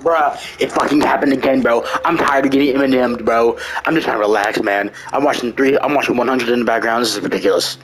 Bruh, it fucking happened again, bro. I'm tired of getting Eminem'd, bro. I'm just trying to relax, man. I'm watching three. I'm watching 100 in the background. This is ridiculous.